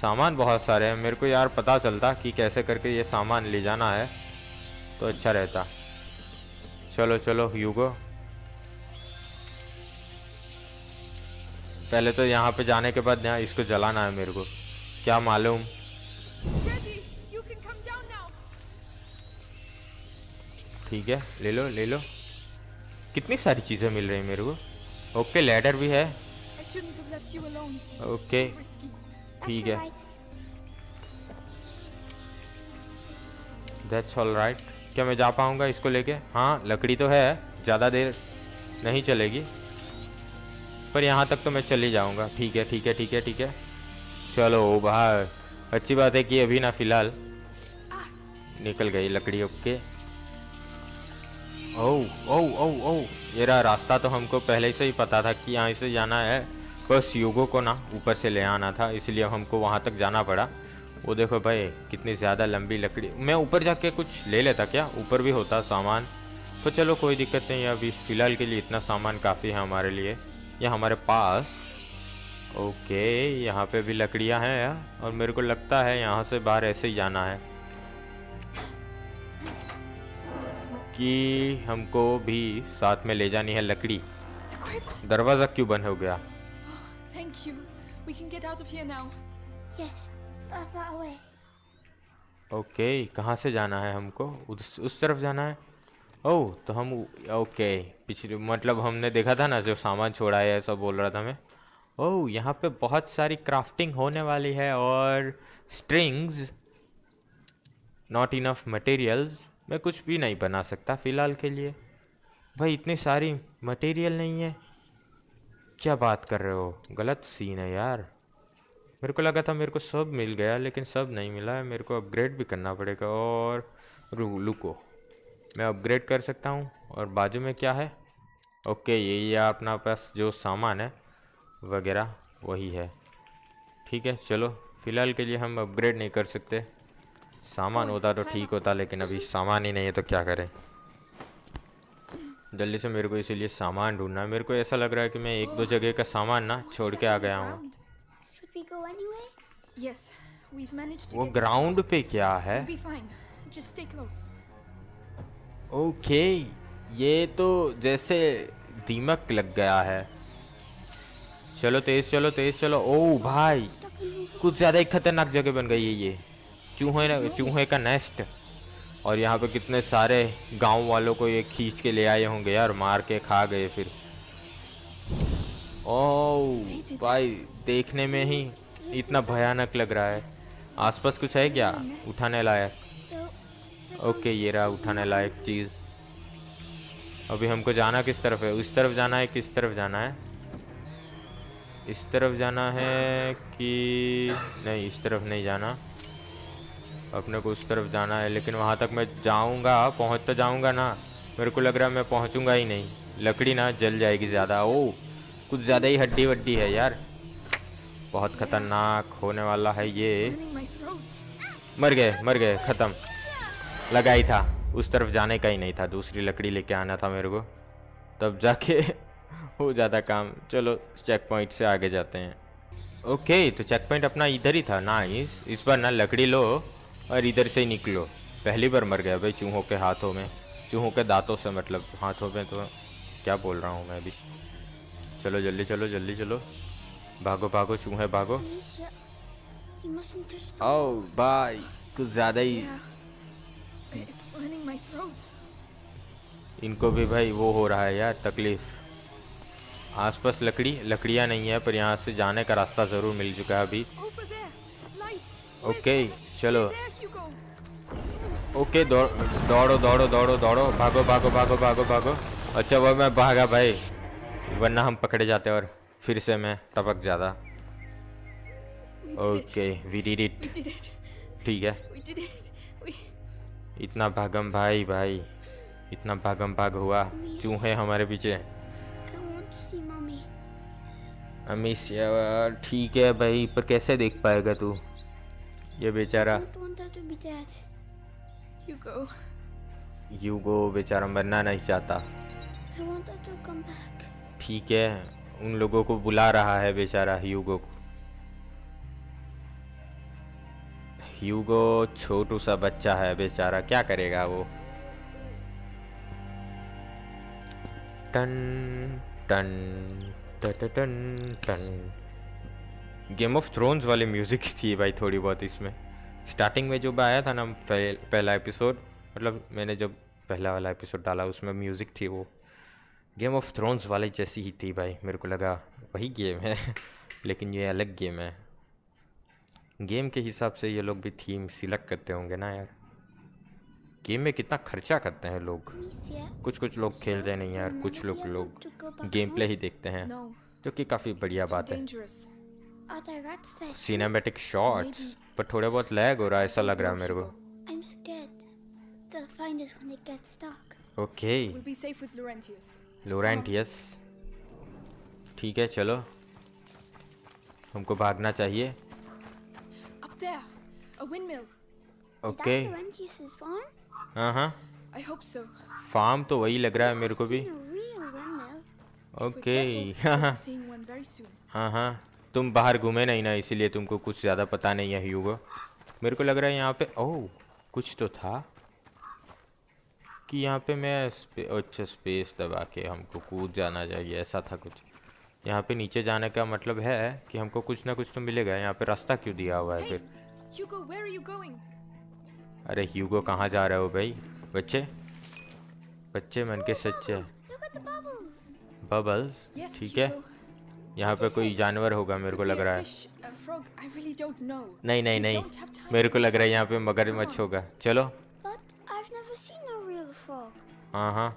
सामान बहुत सारे हैं। मेरे को यार पता चलता कि कैसे करके ये सामान ले जाना है तो अच्छा रहता। चलो चलो यूगो पहले तो यहाँ पे जाने के बाद यहाँ इसको जलाना है मेरे को। क्या मालूम! ठीक है ले लो ले लो। कितनी सारी चीज़ें मिल रही मेरे को? ओके लेडर भी है. ओके. ठीक है। दैट्स ऑल राइट क्या मैं जा पाऊँगा इसको लेके? हाँ लकड़ी तो है। ज़्यादा देर नहीं चलेगी। पर यहाँ तक तो मैं चल ही जाऊँगा। ठीक है ठीक है ठीक है ठीक है। चलो भाई अच्छी बात है कि अभी ना फ़िलहाल निकल गई लकड़ी ओके ओह ओह ओह ओह। ये रहा रास्ता तो हमको पहले से ही पता था कि यहाँ से जाना है। बस युगो को ना ऊपर से ले आना था इसलिए हमको वहाँ तक जाना पड़ा। वो देखो भाई कितनी ज़्यादा लंबी लकड़ी। मैं ऊपर जाके कुछ ले लेता क्या? ऊपर भी होता सामान। तो चलो कोई दिक्कत नहीं है अभी फ़िलहाल के लिए इतना सामान काफ़ी है हमारे लिए। ये हमारे पास। ओके यहाँ पे भी लकड़ियाँ हैं और मेरे को लगता है यहाँ से बाहर ऐसे ही जाना है। कि हमको भी साथ में ले जानी है लकड़ी। दरवाज़ा क्यों बंद हो गया? Thank you. We can get out of here now. Yes, far, far away. Okay कहाँ से जाना है हमको? उस उस तरफ़ जाना है? ओह तो हम ओके पिछले मतलब हमने देखा था ना जो सामान छोड़ा है ऐसा बोल रहा था मैं। ओह यहाँ पे बहुत सारी क्राफ्टिंग होने वाली है और स्ट्रिंग्स नॉट इनफ मटेरियल्स मैं कुछ भी नहीं बना सकता फ़िलहाल के लिए। भाई इतनी सारी मटेरियल नहीं है। क्या बात कर रहे हो? गलत सीन है यार। मेरे को लगा था मेरे को सब मिल गया, लेकिन सब नहीं मिला। है मेरे को अपग्रेड भी करना पड़ेगा। और रुको। मैं अपग्रेड कर सकता हूँ? और बाजू में क्या है? ओके ये ये अपना पास जो सामान है, वगैरह, वही है। ठीक है, चलो। फ़िलहाल के लिए हम अपग्रेड नहीं कर सकते। सामान होता तो ठीक होता, लेकिन अभी सामान ही नहीं है तो क्या करें? जल्दी से मेरे को इसीलिए सामान ढूंढना है। मेरे को ऐसा लग रहा है कि मैं एक दो जगह का सामान ना छोड़ के आ गया हूँ। वो ग्राउंड पे क्या है. ओके ये तो जैसे दीमक लग गया है। चलो तेज चलो तेज चलो। ओ भाई कुछ ज़्यादा ही खतरनाक जगह बन गई है ये। चूहे चूहे का नेस्ट और यहाँ पे कितने सारे गाँव वालों को ये खींच के ले आए होंगे यार, मार के खा गए फिर। ओ भाई, देखने में ही इतना भयानक लग रहा है। आसपास कुछ है क्या उठाने लायक? ओके, ये रहा उठाने लायक चीज़। अभी हमको जाना किस तरफ़ है? उस तरफ़ जाना है, किस तरफ़ जाना है? इस तरफ़ जाना है कि नहीं, इस तरफ़ नहीं जाना। अपने को उस तरफ़ जाना है, लेकिन वहाँ तक मैं जाऊँगा, पहुँच तो जाऊँगा ना। मेरे को लग रहा है मैं पहुँचूँगा ही नहीं। लकड़ी ना जल जाएगी ज़्यादा। ओ, कुछ ज़्यादा ही हड्डी वड्डी है यार। बहुत खतरनाक होने वाला है ये. मर गए मर गए, ख़त्म। लगा ही था। उस तरफ़ जाने का ही नहीं था। दूसरी लकड़ी लेके आना था मेरे को। तब जाके हो जाता काम। चलो चेक पॉइंट से आगे जाते हैं। ओके तो चेक पॉइंट अपना इधर ही था। नाइस इस बार ना लकड़ी लो। और इधर से ही निकलो। पहली बार मर गया भाई चूहों के हाथों में। चूहों के दांतों से मतलब हाथों में तो क्या बोल रहा हूँ मैं अभी? चलो जल्दी चलो जल्दी चलो। भागो भागो चूहे भागो। ओ भाई कुछ ज़्यादा ही. इनको भी भाई वो हो रहा है यार तकलीफ़। आसपास लकड़ी लकड़ियाँ नहीं है पर यहाँ से जाने का रास्ता ज़रूर मिल चुका है अभी. ओके चलो. ओके दौड़ दौड़ो दौड़ो दौड़ो दौड़ो। भागो भागो भागो भागो भागो। अच्छा वो मैं भागा भाई। वरना हम पकड़े जाते और फिर से मैं टपक जाता। Okay we did it. ठीक है। We. इतना भागम भाई भाई। इतना भागम भाग हुआ। चूहे हमारे पीछे. अमीश ठीक है भाई पर कैसे देख पाएगा तू? ये बेचारा। Dead. Hugo. बेचारा मरना नहीं चाहता. ठीक है उन लोगों को बुला रहा है बेचारा यूगो को ह्यूगो छोटू सा बच्चा है बेचारा क्या करेगा वो टन टन टन टन टन गेम ऑफ़ थ्रोन्स वाली म्यूज़िक थी भाई थोड़ी बहुत इसमें स्टार्टिंग में जो आया था ना पहला एपिसोड मतलब मैंने जब पहला वाला एपिसोड डाला उसमें म्यूज़िक थी वो गेम ऑफ़ थ्रोन्स वाले जैसी ही थी भाई, मेरे को लगा वही गेम है, लेकिन ये अलग गेम है। गेम के हिसाब से ये लोग भी थीम सिलेक्ट करते होंगे ना यार। गेम में कितना खर्चा करते हैं लोग। कुछ कुछ लोग खेल रहे नहीं यार, कुछ लोग लोग गेम प्ले ही देखते हैं. जो कि काफ़ी बढ़िया बात है। सिनेमेटिक शॉट्स पर थोड़ा बहुत लैग हो रहा है ऐसा लग रहा है मेरे को। ओके लोरेंटियस ठीक है चलो। हमको भागना चाहिए। Okay Laurentius is farm farm तो वही लग रहा है मेरे को भी। ओके हाँ हाँ हाँ। तुम बाहर घूमे नहीं ना इसीलिए तुमको कुछ ज़्यादा पता नहीं है ह्यूगो मेरे को लग रहा है यहाँ पे ओह कुछ तो था कि यहाँ पे मैं स्पे, अच्छा स्पेस दबा के हमको कूद जाना चाहिए ऐसा था कुछ। यहाँ पे नीचे जाने का मतलब है कि हमको कुछ ना कुछ तो मिलेगा यहाँ पे रास्ता क्यों दिया हुआ है Hey, फिर? Hugo, you going? अरे ह्यूगो कहाँ जा रहे हो भाई? बच्चे? बच्चे मन के सच्चे. बबल्स ठीक है। Hugo. यहाँ पे कोई जानवर होगा मेरे को लग रहा है। really नहीं नहीं नहीं। मेरे को लग रहा है यहाँ पे मगर मच्छ होगा। चलो। हाँ हाँ।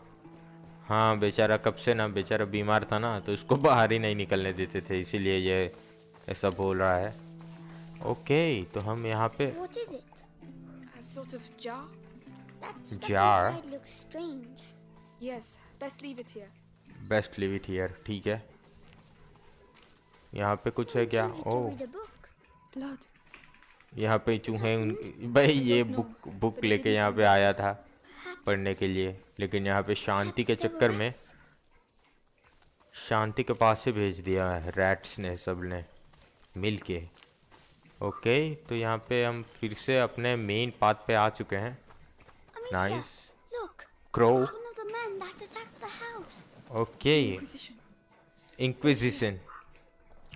हाँ बेचारा कब से ना बेचारा बीमार था ना तो इसको बाहर ही नहीं निकलने देते थे इसीलिए ये ऐसा बोल रहा है। ओके तो हम यहाँ पे बेस्ट लिव हियर ठीक है। यहाँ पे कुछ है क्या? ओ। यहाँ पे चूहे भाई ये बुक बुक लेके यहाँ पे आया था पढ़ने के लिए। लेकिन यहाँ पे शांति के चक्कर में शांति के पास से भेज दिया है रैट्स ने सबने मिल के ओके तो यहाँ पे हम फिर से अपने मेन पाथ पे आ चुके हैं। Nice crow okay inquisition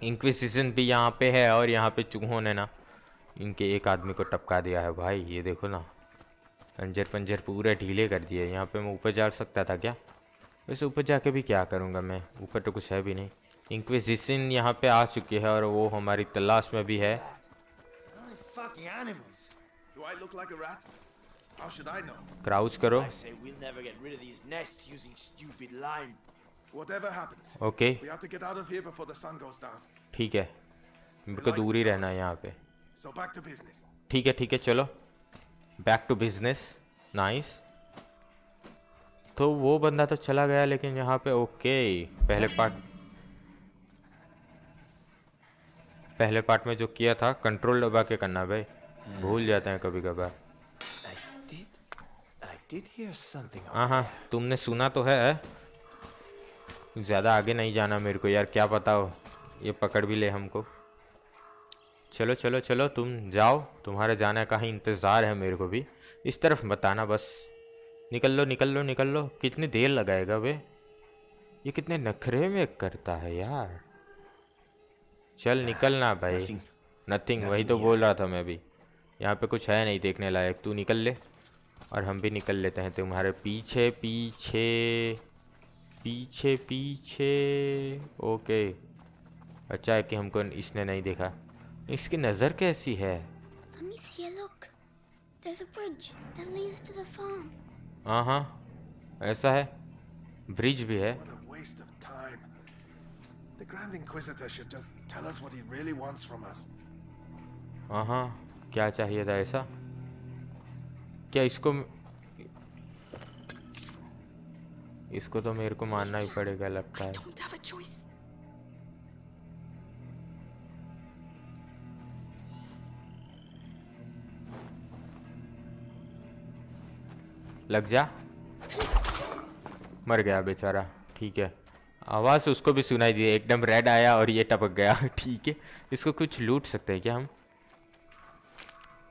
inquisition भी यहाँ पे है और यहाँ पे चूहों ने ना इनके एक आदमी को टपका दिया है भाई ये देखो ना। पंजर पंजर पूरे ढीले कर दिए। यहाँ पे मैं ऊपर जा सकता था क्या? वैसे ऊपर जाके भी क्या करूँगा मैं? ऊपर तो कुछ है भी नहीं। इंक्विजिशन यहाँ पे आ चुकी है और वो हमारी तलाश में भी है? क्राउच करो। Whatever happens, okay we have to get out of here before the sun goes down. ठीक है को दूर ही रहना है यहाँ पे So back to business. ठीक है ठीक है चलो बैक टू बिज़नेस नाइस तो वो बंदा तो चला गया लेकिन यहाँ पे ओके पहले पार्ट पहले पार्ट में जो किया था कंट्रोल दबा के करना भाई भूल जाते हैं कभी कभार हाँ हाँ तुमने सुना तो है ज़्यादा आगे नहीं जाना मेरे को यार क्या पता हो ये पकड़ भी ले हमको। चलो चलो चलो तुम जाओ। तुम्हारे जाने का ही इंतज़ार है मेरे को भी। इस तरफ़ बताना बस। निकल लो निकल लो निकल लो। कितनी देर लगाएगा वे? ये कितने नखरे में करता है यार। चल निकलना भाई। नथिंग वही तो बोल रहा था मैं भी। यहाँ पे कुछ है नहीं देखने लायक। तू निकल ले। और हम भी निकल लेते हैं तुम्हारे पीछे पीछे। पीछे पीछे। ओके। अच्छा है कि हमको इसने नहीं देखा। इसकी नज़र कैसी है? हाँ, हाँ ऐसा है। ब्रिज भी है हाँ। क्या चाहिए था ऐसा? क्या इसको इसको तो मेरे को मानना ही पड़ेगा लगता है. लग जा। मर गया बेचारा ठीक है। आवाज़ उसको भी सुनाई दी एकदम रेड आया और ये टपक गया ठीक है। इसको कुछ लूट सकते हैं क्या हम?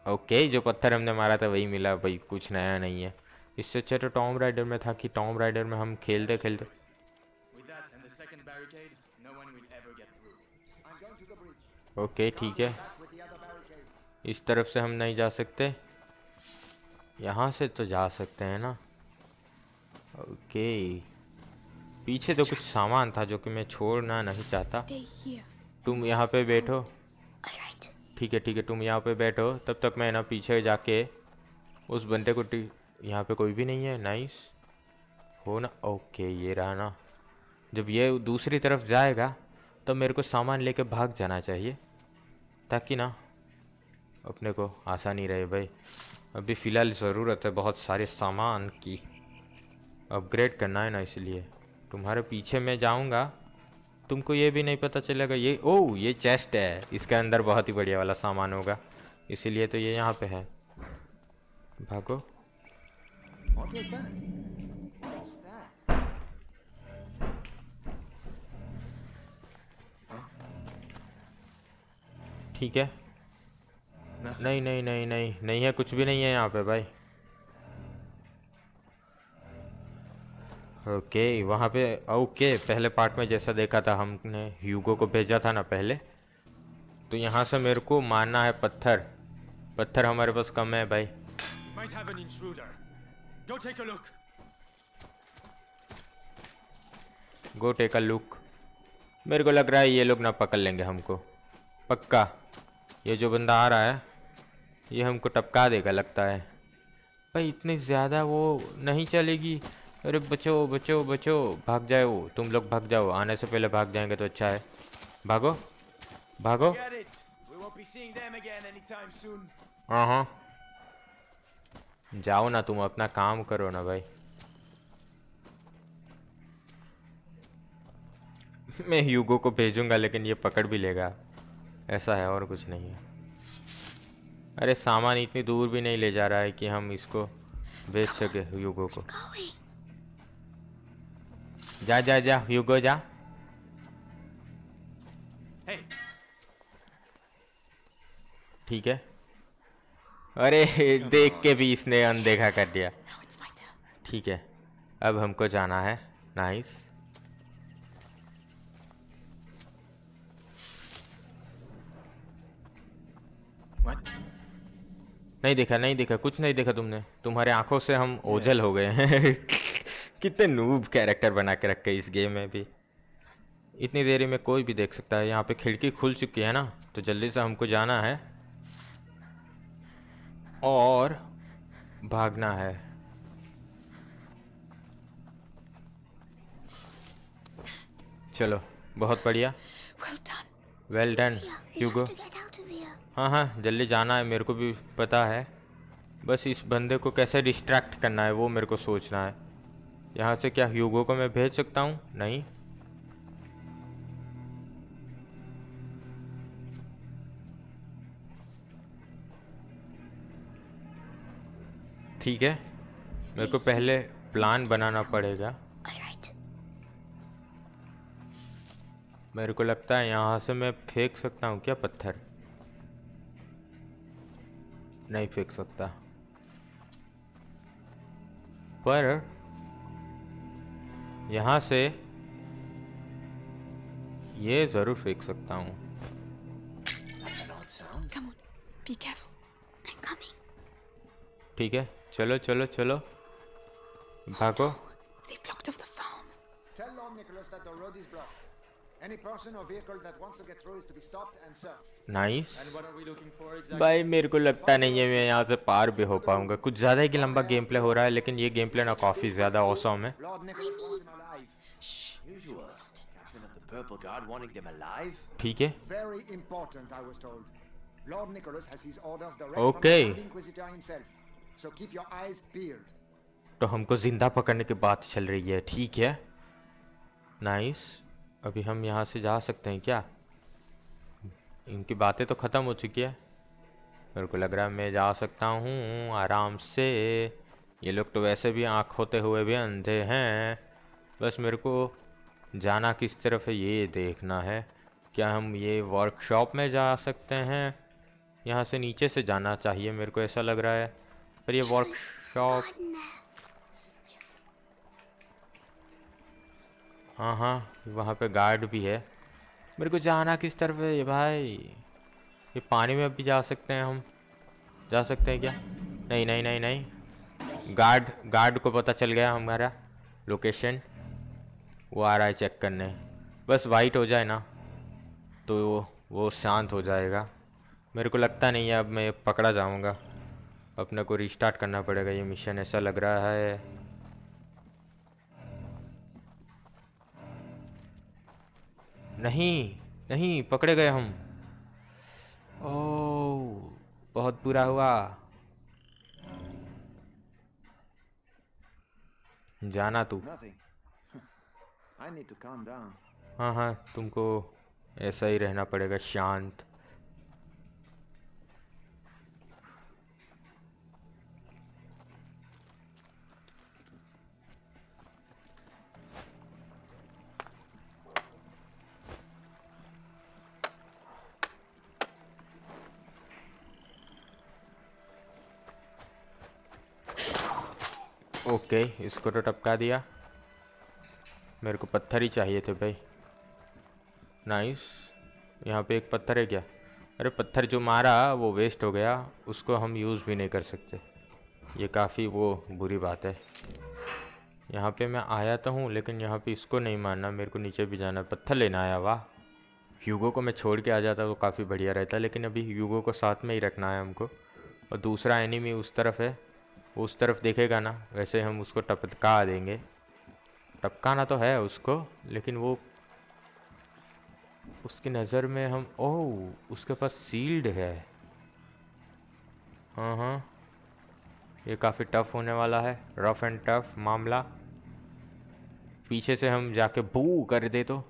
ओके जो पत्थर हमने मारा था वही मिला भाई कुछ नया नहीं है। इससे अच्छा तो टॉम राइडर में था कि टॉम राइडर में हम खेलते खेलते. ओके ठीक है. इस तरफ़ से हम नहीं जा सकते। यहाँ से तो जा सकते हैं ना। ओके। पीछे तो कुछ सामान था जो कि मैं छोड़ना नहीं चाहता। तुम यहाँ पे बैठो। ठीक है ठीक है तुम यहाँ पे बैठो। तब तक मैं ना पीछे जाके उस बंदे को यहाँ पे कोई भी नहीं है नाइस हो ना? ओके ये रहा ना. जब ये दूसरी तरफ़ जाएगा तो मेरे को सामान लेके भाग जाना चाहिए, ताकि ना अपने को आसानी रहे भाई. अभी फ़िलहाल ज़रूरत है बहुत सारे सामान की. अपग्रेड करना है ना इसलिए. तुम्हारे पीछे मैं जाऊँगा, तुमको ये भी नहीं पता चलेगा. ये, ओ, ये चेस्ट है. इसके अंदर बहुत ही बढ़िया वाला सामान होगा. इसीलिए तो ये यहाँ पे है. भागो. What was that? ठीक है. नहीं नहीं नहीं नहीं नहीं है कुछ भी नहीं है यहाँ पे भाई। ओके वहाँ पे ओके पहले पार्ट में जैसा देखा था हमने ह्यूगो को भेजा था ना पहले। तो यहाँ से मेरे को मारना है पत्थर। पत्थर हमारे पास कम है भाई। Go take a look. Go take a look मेरे को लग रहा है ये लोग ना पकड़ लेंगे हमको। पक्का? ये जो बंदा आ रहा है ये हमको टपका देगा लगता है। भाई इतनी ज़्यादा वो नहीं चलेगी। अरे बचो बचो बचो। भाग जाओ तुम लोग भाग जाओ। आने से पहले भाग जाएँगे तो अच्छा है। भागो? भागो? हाँ it. We won't be seeing them again anytime soon. हाँ हाँ जाओ ना तुम अपना काम करो ना भाई। मैं ह्यूगो को भेजूँगा लेकिन ये पकड़ भी लेगा। ऐसा है और कुछ नहीं है। अरे सामान इतनी दूर भी नहीं ले जा रहा है कि हम इसको भेज सके ह्यूगो को। जा जा जा ह्यूगो जा। ठीक है। अरे देख के भी इसने अनदेखा कर दिया. ठीक है अब हमको जाना है। Nice what? नहीं देखा नहीं देखा कुछ नहीं देखा तुमने। तुम्हारे आँखों से हम ओझल हो गए हैं। कितने नूब कैरेक्टर बना के रखे इस गेम में भी। इतनी देरी में कोई भी देख सकता है। यहाँ पे खिड़की खुल चुकी है ना तो जल्दी से हमको जाना है। और भागना है। चलो बहुत बढ़िया। Well done Hugo here. हाँ हाँ जल्दी जाना है मेरे को भी पता है। बस इस बंदे को कैसे डिस्ट्रैक्ट करना है वो मेरे को सोचना है। यहाँ से क्या ह्यूगो को मैं भेज सकता हूँ? नहीं। ठीक है? मेरे को पहले प्लान बनाना पड़ेगा। मेरे को लगता है यहाँ से मैं फेंक सकता हूँ क्या पत्थर? नहीं फेंक सकता। पर यहाँ से ये ज़रूर फेंक सकता हूँ. ठीक है? चलो चलो चलो भागो They blocked off the farm. Tell Lord Nicholas that the road is blocked. Any person or vehicle that wants to get through is to be stopped and searched. Nice And what are we looking for exactly? भाई मेरे को लगता नहीं है मैं यहाँ से पार भी हो पाऊँगा कुछ ज़्यादा ही लंबा गेम प्ले हो रहा है लेकिन ये गेम प्ले ना काफ़ी ज़्यादा औसम है Lord Nicholas wants him alive. Usual. Captain of the Purple Guard wanting them alive? ठीक है Very important, I was told. Lord Nicholas has his orders direct Okay. from the Inquisitor himself. So keep your eyes peeled. तो हमको ज़िंदा पकड़ने की बात चल रही है, ठीक है? नाइस अभी हम यहाँ से जा सकते हैं क्या? इनकी बातें तो ख़त्म हो चुकी है। मेरे को लग रहा है मैं जा सकता हूँ आराम से। ये लोग तो वैसे भी आँख होते हुए भी अंधे हैं। बस मेरे को जाना किस तरफ़ है, ये देखना है। क्या हम ये वर्कशॉप में जा सकते हैं? यहाँ से नीचे से जाना चाहिए, मेरे को ऐसा लग रहा है। पर ये वर्कशॉप. हाँ हाँ वहाँ पे गार्ड भी है। मेरे को जाना किस तरफ़ है ये भाई? ये पानी में भी जा सकते हैं हम। जा सकते हैं क्या? नहीं नहीं नहीं नहीं। गार्ड गार्ड को पता चल गया हमारा लोकेशन वो आ रहा है चेक करने। बस वाइट हो जाए ना तो वो शांत हो जाएगा। मेरे को लगता नहीं है अब मैं पकड़ा जाऊँगा। अपने को रिस्टार्ट करना पड़ेगा ये मिशन ऐसा लग रहा है। नहीं नहीं पकड़े गए हम। ओ बहुत बुरा हुआ। जाना तू. हाँ हाँ तुमको ऐसा ही रहना पड़ेगा शांत। ओके, इसको तो टपका दिया। मेरे को पत्थर ही चाहिए थे भाई। नाइस यहाँ पे एक पत्थर है क्या? अरे पत्थर जो मारा, वो वेस्ट हो गया। उसको हम यूज़ भी नहीं कर सकते। ये काफ़ी वो बुरी बात है। यहाँ पे मैं आया तो हूँ, लेकिन यहाँ पे इसको नहीं मारना। मेरे को नीचे भी जाना पत्थर लेना आया, वाह। ह्यूगो को मैं छोड़ के आ जाता तो काफ़ी बढ़िया रहता, लेकिन अभी ह्यूगो को साथ में ही रखना है हमको। और दूसरा एनिमी उस तरफ़ है। उस तरफ़ देखेगा ना, वैसे हम उसको टपका देंगे। टपकाना तो है उसको, लेकिन वो उसकी नज़र में हम, ओह, उसके पास सील्ड है। हाँ हाँ। ये काफ़ी टफ होने वाला है, रफ एंड टफ मामला। पीछे से हम जाके बू कर दे तो।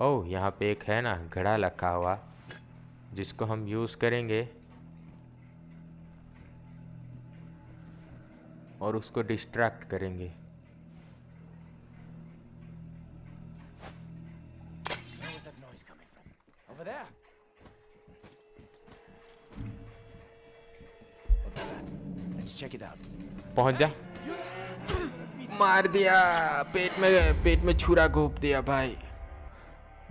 ओह, यहाँ पे एक है ना, घड़ा रखा हुआ, जिसको हम यूज़ करेंगे। और उसको डिस्ट्रैक्ट करेंगे. पहुँच जा। मार दिया। पेट में पेट में छुरा घोप दिया भाई।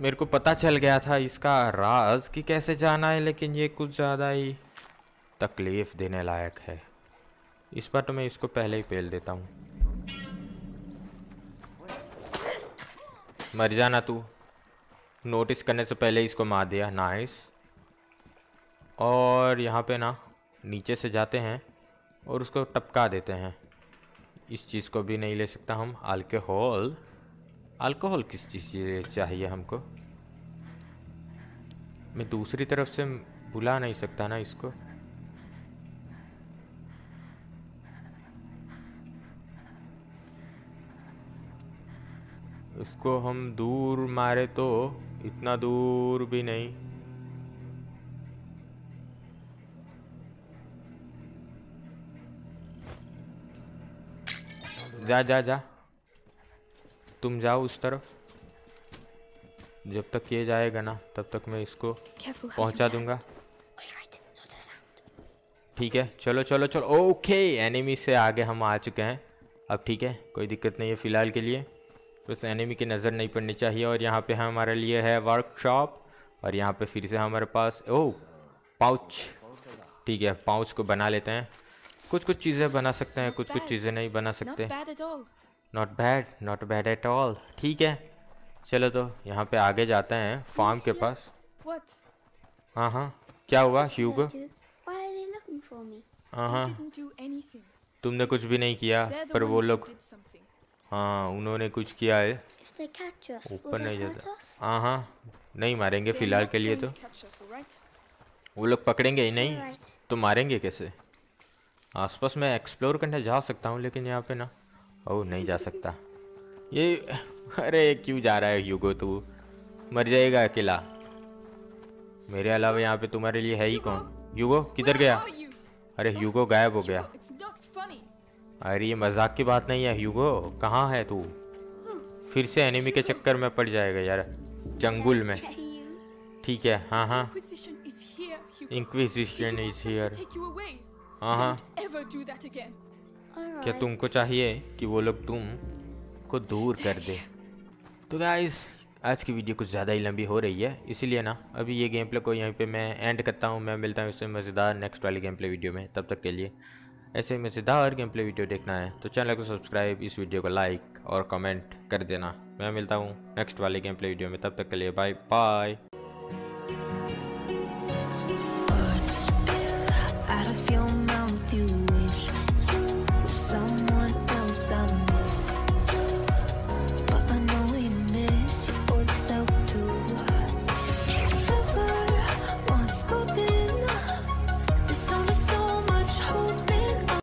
मेरे को पता चल गया था इसका राज कि कैसे जाना है लेकिन ये कुछ ज़्यादा ही तकलीफ़ देने लायक है। इस बार तो मैं इसको पहले ही पेल देता हूँ। मर जाना तू। नोटिस करने से पहले इसको मार दिया। नाइस और यहाँ पे ना, नीचे से जाते हैं और उसको टपका देते हैं। इस चीज़ को भी नहीं ले सकता हम। अल्कोहल अल्कोहल किस चीज़ चाहिए हमको? मैं दूसरी तरफ़ से बुला नहीं सकता ना इसको। इसको हम दूर मारे तो इतना दूर भी नहीं। जा जा जा। तुम जाओ उस तरफ़। जब तक ये जाएगा ना तब तक मैं इसको. पहुँचा दूँगा. ठीक है चलो चलो चलो। ओके एनिमी से आगे हम आ चुके हैं। अब ठीक है कोई दिक्कत नहीं है फ़िलहाल के लिए। बस एनिमी की नज़र नहीं पड़नी चाहिए और यहाँ पे हमारे लिए है वर्कशॉप और यहाँ पे फिर से हमारे पास ओ पाउच ठीक है पाउच को बना लेते हैं। कुछ कुछ चीज़ें बना सकते हैं कुछ कुछ चीज़ें नहीं बना सकते. Not bad not bad at all ठीक है चलो तो यहाँ पे आगे जाते हैं फार्म के पास। हाँ हाँ। क्या हुआ ह्यूगो? हाँ हाँ. तुमने कुछ भी नहीं किया पर वो लोग. हाँ उन्होंने कुछ किया है। ऊपर नहीं जाता। हाँ हाँ नहीं मारेंगे फ़िलहाल के लिए तो? वो लोग पकड़ेंगे ही नहीं right. तो मारेंगे कैसे? आसपास मैं एक्सप्लोर करने जा सकता हूँ लेकिन यहाँ पे ना ओ नहीं जा सकता। ये अरे क्यों जा रहा है यूगो तू? मर जाएगा अकेला। मेरे अलावा यहाँ पे तुम्हारे लिए है ही कौन? यूगो किधर गया? अरे यूगो गायब हो गया। अरे, ये मज़ाक की बात नहीं है ह्यूगो कहाँ है तू? फिर से एनिमी के चक्कर में पड़ जाएगा यार, जंगल में। ठीक है हाँ हाँ। Inquisition is here? हाँ हाँ. क्या तुमको चाहिए कि वो लोग तुम को दूर कर दे? तो गाइस आज की वीडियो कुछ ज़्यादा ही लंबी हो रही है, इसीलिए ना, अभी ये गेम प्ले को यहीं पे मैं एंड करता हूँ। मैं मिलता हूँ इससे मज़ेदार नेक्स्ट वाली गेम प्ले वीडियो में। तब तक के लिए ऐसे में सीधा और गेम प्ले वीडियो देखना है तो चैनल को सब्सक्राइब इस वीडियो को लाइक और कमेंट कर देना। मैं मिलता हूँ नेक्स्ट वाले गेम प्ले वीडियो में, तब तक के लिए बाय बाय